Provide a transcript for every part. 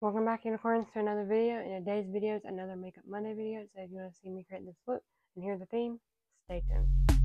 Welcome back unicorns to another video. In today's video is another Makeup Monday video. So if you want to see me create this look and hear the theme, stay tuned.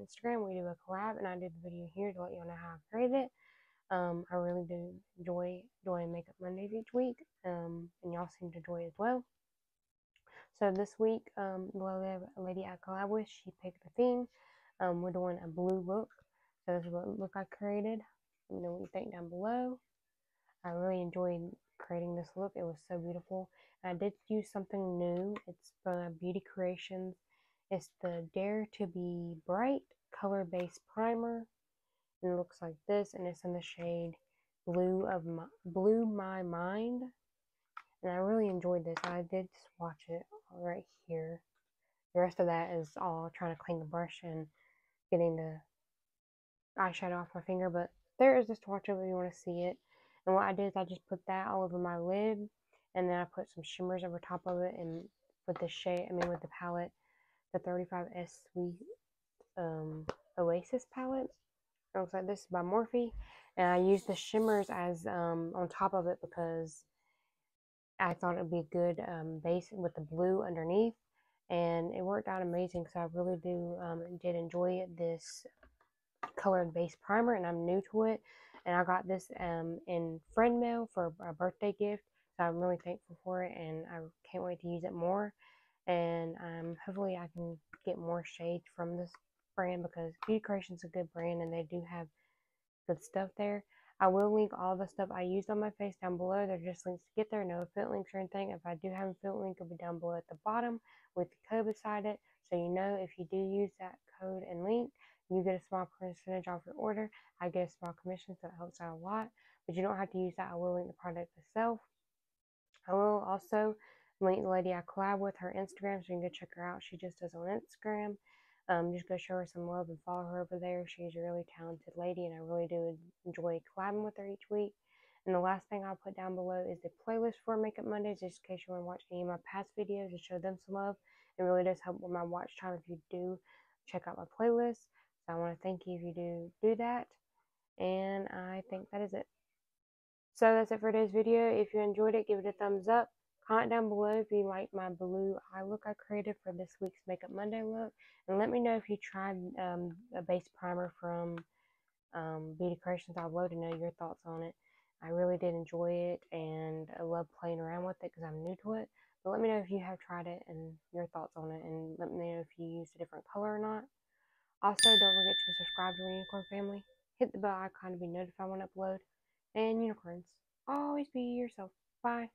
Instagram. We do a collab, and I do the video here to let you know how I created it. Um, I really do enjoy doing Makeup Mondays each week, um, and y'all seem to enjoy it as well. So this week, um, the lady I collab with, she picked the theme. Um, we're doing a blue look. So this is what look I created. Let me know what you think down below. I really enjoyed creating this look. It was so beautiful. And I did use something new. It's from Beauty Creations. It's the Dare to Be Bright Color Base Primer. And it looks like this. And it's in the shade Blue of My, Blue My Mind. And I really enjoyed this. I did swatch it right here. The rest of that is all trying to clean the brush and getting the eyeshadow off my finger. But there is the swatch if you want to see it. And what I did is I just put that all over my lid. And then I put some shimmers over top of it. And with the shade, I mean with the palette, the 35S Sweet um, Oasis palette. It looks like this is by Morphe. And I used the shimmers as um, on top of it because I thought it would be a good um, base with the blue underneath. And it worked out amazing. So I really do um, did enjoy this colored base primer. And I'm new to it and I got this um, in friend mail for a birthday gift. So I'm really thankful for it, and I can't wait to use it more. And um, hopefully, I can get more shades from this brand because Beauty Creations is a good brand, and they do have good stuff there. I will link all the stuff I used on my face down below. They're just links to get there, no affiliate links or anything. If I do have a affiliate link, it'll be down below at the bottom with the code beside it. So you know if you do use that code and link, you get a small percentage off your order. I get a small commission, so it helps out a lot. But you don't have to use that. I will link the product itself. I will also link the lady I collab with her Instagram, so you can go check her out. She just does on Instagram. Um, just go show her some love and follow her over there. She's a really talented lady, and I really do enjoy collabing with her each week. And the last thing I'll put down below is the playlist for Makeup Mondays, just in case you want to watch any of my past videos and show them some love. It really does help with my watch time if you do check out my playlist. So I want to thank you if you do do that. And I think that is it. So that's it for today's video. If you enjoyed it, give it a thumbs up. Comment down below if you like my blue eye look I created for this week's Makeup Monday look. And let me know if you tried um, a base primer from um, Beauty Creations. I'd love to know your thoughts on it. I really did enjoy it and I love playing around with it because I'm new to it. But let me know if you have tried it and your thoughts on it. And let me know if you used a different color or not. Also, don't forget to subscribe to the Unicorn family. Hit the bell icon to be notified when I upload. And unicorns, always be yourself. Bye.